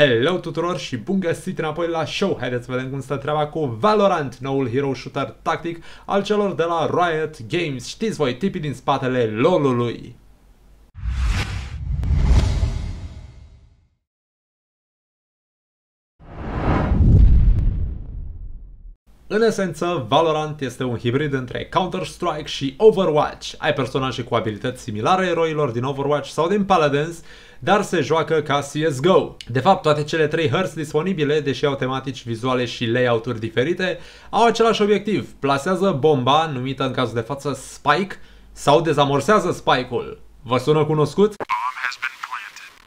Hello tuturor și bun găsit înapoi la show! Haideți să vedem cum stă treaba cu Valorant, noul hero shooter tactic al celor de la Riot Games. Știți voi, tipii din spatele LOL-ului. În esență, Valorant este un hibrid între Counter-Strike și Overwatch. Ai personaje cu abilități similare eroilor din Overwatch sau din Paladins, dar se joacă ca CSGO. De fapt, toate cele trei hărți disponibile, deși au tematici vizuale și layout-uri diferite, au același obiectiv. Plasează bomba, numită în cazul de față Spike, sau dezamorsează Spike-ul. Vă sună cunoscut?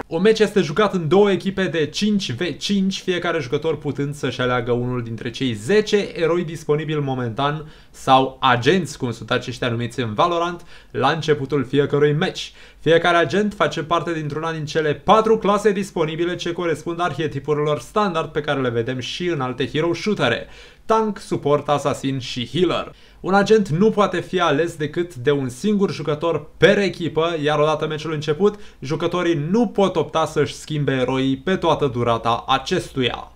Un meci este jucat în două echipe de 5v5, fiecare jucător putând să-și aleagă unul dintre cei 10 eroi disponibili momentan sau agenți, cum sunt aceștia numiți în Valorant, la începutul fiecărui meci. Fiecare agent face parte dintr-una din cele patru clase disponibile ce corespund arhetipurilor standard pe care le vedem și în alte hero shootere. Tank, support, assassin și healer. Un agent nu poate fi ales decât de un singur jucător per echipă, iar odată meciul început, jucătorii nu pot opta să-și schimbe eroii pe toată durata acestuia.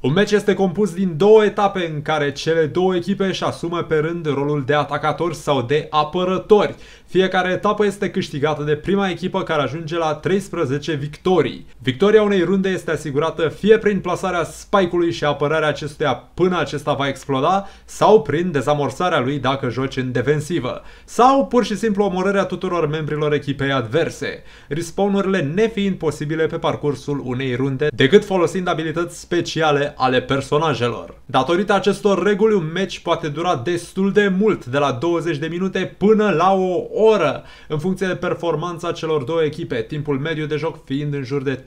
Un meci este compus din două etape în care cele două echipe își asumă pe rând rolul de atacatori sau de apărători. Fiecare etapă este câștigată de prima echipă care ajunge la 13 victorii. Victoria unei runde este asigurată fie prin plasarea spike-ului și apărarea acestuia până acesta va exploda, sau prin dezamorsarea lui dacă joci în defensivă, sau pur și simplu omorârea tuturor membrilor echipei adverse, respawnurile nefiind posibile pe parcursul unei runde decât folosind abilități speciale ale personajelor. Datorită acestor reguli, un match poate dura destul de mult, de la 20 de minute până la o oră, în funcție de performanța celor două echipe, timpul mediu de joc fiind în jur de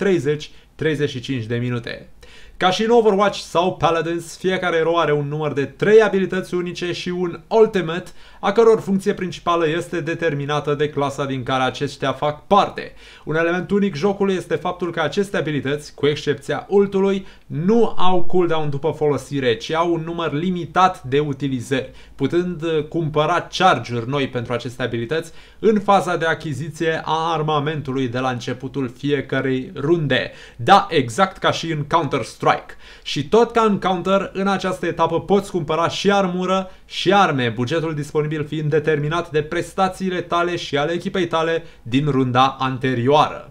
30-35 de minute. Ca și în Overwatch sau Paladins, fiecare erou are un număr de 3 abilități unice și un ultimate, a căror funcție principală este determinată de clasa din care aceștia fac parte. Un element unic jocului este faptul că aceste abilități, cu excepția ultului, nu au cooldown după folosire, ci au un număr limitat de utilizări, putând cumpăra charge-uri noi pentru aceste abilități în faza de achiziție a armamentului de la începutul fiecarei runde. Da, exact ca și în Counter-Strike. Strike. Și tot ca în Counter, în această etapă poți cumpăra și armură și arme, bugetul disponibil fiind determinat de prestațiile tale și ale echipei tale din runda anterioară.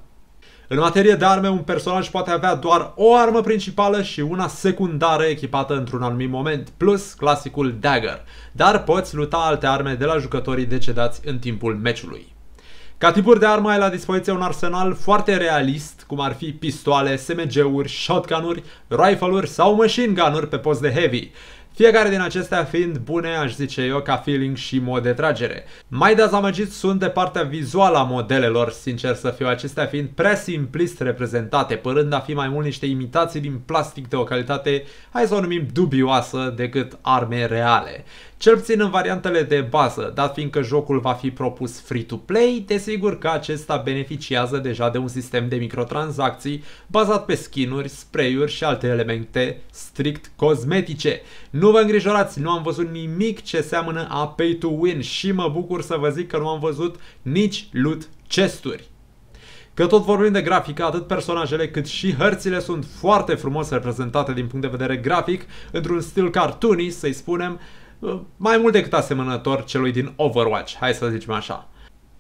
În materie de arme, un personaj poate avea doar o armă principală și una secundară echipată într-un anumit moment, plus clasicul Dagger, dar poți luta alte arme de la jucătorii decedați în timpul meciului. Ca tipuri de armă ai la dispoziție un arsenal foarte realist, cum ar fi pistoale, SMG-uri, shotgun-uri, rifle-uri sau machine gun-uri pe post de heavy. Fiecare din acestea fiind bune, aș zice eu, ca feeling și mod de tragere. Mai dezamăgit sunt de partea vizuală a modelelor, sincer să fiu, acestea fiind prea simplist reprezentate, părând a fi mai mult niște imitații din plastic de o calitate, hai să o numim dubioasă, decât arme reale. Cel puțin în variantele de bază, dat fiindcă jocul va fi propus free-to-play, desigur că acesta beneficiază deja de un sistem de microtransacții bazat pe skinuri, spray-uri și alte elemente strict cosmetice. Nu vă îngrijorați, nu am văzut nimic ce seamănă a pay to win și mă bucur să vă zic că nu am văzut nici loot chesturi. Că tot vorbim de grafică, atât personajele cât și hărțile sunt foarte frumos reprezentate din punct de vedere grafic, într-un stil cartoony, să-i spunem, mai mult decât asemănător celui din Overwatch, hai să zicem așa.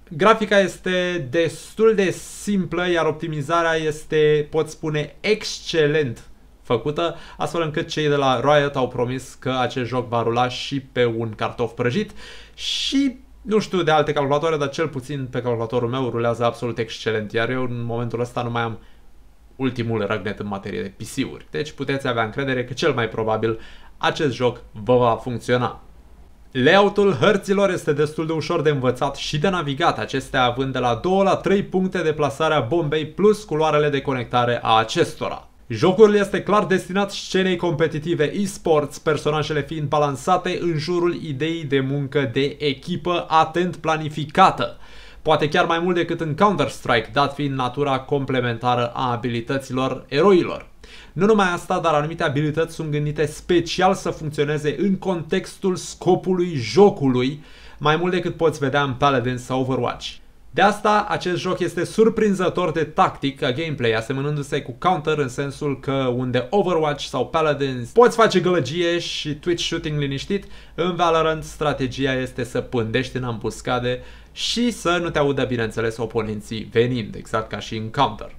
Grafica este destul de simplă, iar optimizarea este, pot spune, excelent făcută, astfel încât cei de la Riot au promis că acest joc va rula și pe un cartof prăjit și nu știu de alte calculatoare, dar cel puțin pe calculatorul meu rulează absolut excelent, iar eu în momentul ăsta nu mai am ultimul răgnet în materie de PC-uri. Deci puteți avea încredere că cel mai probabil acest joc vă va funcționa. Layoutul hărților este destul de ușor de învățat și de navigat, acestea având de la 2 la 3 puncte de plasare a bombei plus culoarele de conectare a acestora. Jocul este clar destinat scenei competitive e-sports, personajele fiind balansate în jurul ideii de muncă de echipă atent planificată. Poate chiar mai mult decât în Counter-Strike, dat fiind natura complementară a abilităților eroilor. Nu numai asta, dar anumite abilități sunt gândite special să funcționeze în contextul scopului jocului, mai mult decât poți vedea în Paladin sau Overwatch. De asta, acest joc este surprinzător de tactic ca gameplay, asemănându-se cu Counter în sensul că unde Overwatch sau Paladins poți face gălăgie și Twitch shooting liniștit, în Valorant strategia este să pândești în ambuscade și să nu te audă, bineînțeles, oponenții venind, exact ca și în Counter.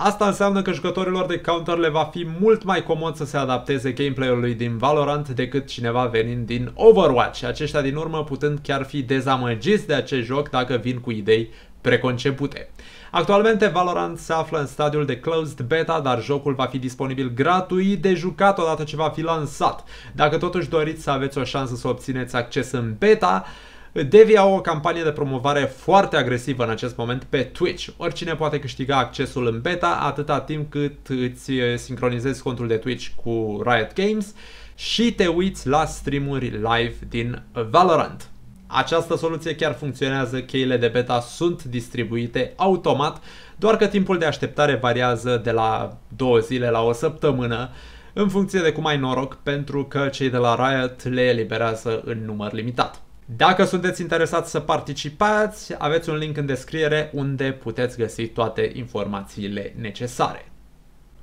Asta înseamnă că jucătorilor de counter le va fi mult mai comod să se adapteze gameplay-ului din Valorant decât cineva venind din Overwatch, aceștia din urmă putând chiar fi dezamăgiți de acest joc dacă vin cu idei preconcepute. Actualmente Valorant se află în stadiul de closed beta, dar jocul va fi disponibil gratuit de jucat odată ce va fi lansat. Dacă totuși doriți să aveți o șansă să obțineți acces în beta, Devi au o campanie de promovare foarte agresivă în acest moment pe Twitch. Oricine poate câștiga accesul în beta atâta timp cât îți sincronizezi contul de Twitch cu Riot Games și te uiți la streamuri live din Valorant. Această soluție chiar funcționează, cheile de beta sunt distribuite automat, doar că timpul de așteptare variază de la două zile la o săptămână, în funcție de cum ai noroc, pentru că cei de la Riot le eliberează în număr limitat. Dacă sunteți interesați să participați, aveți un link în descriere unde puteți găsi toate informațiile necesare.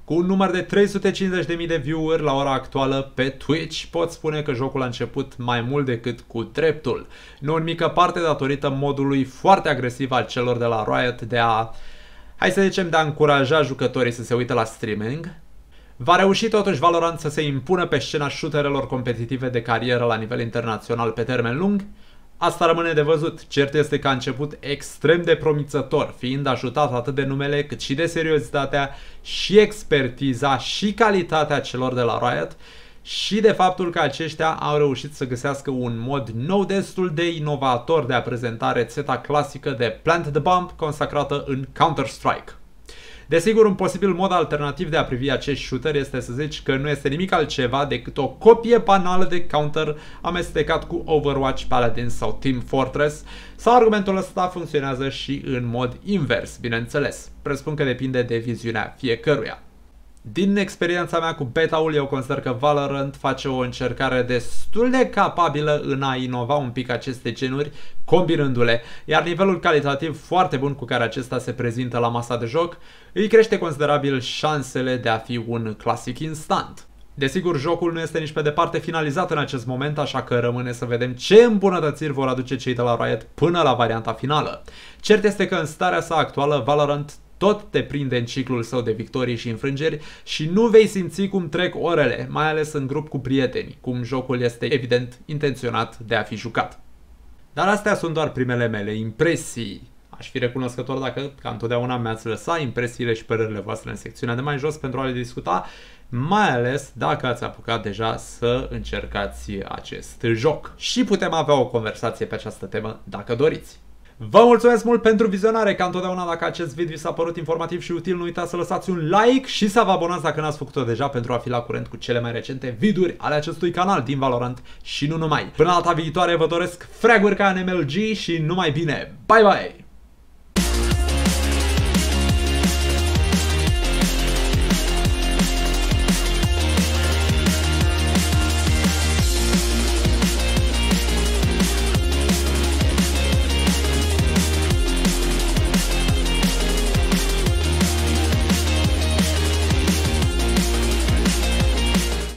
Cu un număr de 350.000 de view-uri la ora actuală pe Twitch, pot spune că jocul a început mai mult decât cu dreptul. Nu în mică parte datorită modului foarte agresiv al celor de la Riot de a, hai să zicem, de a încuraja jucătorii să se uite la streaming, Va reuși totuși Valorant să se impună pe scena shooterelor competitive de carieră la nivel internațional pe termen lung? Asta rămâne de văzut. Cert este că a început extrem de promițător, fiind ajutat atât de numele cât și de seriozitatea și expertiza și calitatea celor de la Riot și de faptul că aceștia au reușit să găsească un mod nou destul de inovator de a prezenta rețeta clasică de Plant the Bomb consacrată în Counter-Strike. Desigur, un posibil mod alternativ de a privi acești shooter este să zici că nu este nimic altceva decât o copie banală de counter amestecat cu Overwatch, Paladins sau Team Fortress, sau argumentul ăsta funcționează și în mod invers, bineînțeles. Presupun că depinde de viziunea fiecăruia. Din experiența mea cu beta-ul, eu consider că Valorant face o încercare destul de capabilă în a inova un pic aceste genuri, combinându-le, iar nivelul calitativ foarte bun cu care acesta se prezintă la masa de joc îi crește considerabil șansele de a fi un clasic instant. Desigur, jocul nu este nici pe departe finalizat în acest moment, așa că rămâne să vedem ce îmbunătățiri vor aduce cei de la Riot până la varianta finală. Cert este că în starea sa actuală, Valorant tot te prinde în ciclul său de victorii și înfrângeri și nu vei simți cum trec orele, mai ales în grup cu prieteni, cum jocul este evident intenționat de a fi jucat. Dar astea sunt doar primele mele impresii. Aș fi recunoscător dacă, ca întotdeauna, mi-ați lăsa impresiile și părerile voastre în secțiunea de mai jos pentru a le discuta, mai ales dacă ați apucat deja să încercați acest joc. Și putem avea o conversație pe această temă dacă doriți. Vă mulțumesc mult pentru vizionare, ca întotdeauna dacă acest video vi s-a părut informativ și util, nu uitați să lăsați un like și să vă abonați dacă n-ați făcut-o deja pentru a fi la curent cu cele mai recente videouri ale acestui canal din Valorant și nu numai. Până data viitoare vă doresc fraguri ca în MLG și numai bine. Bye bye!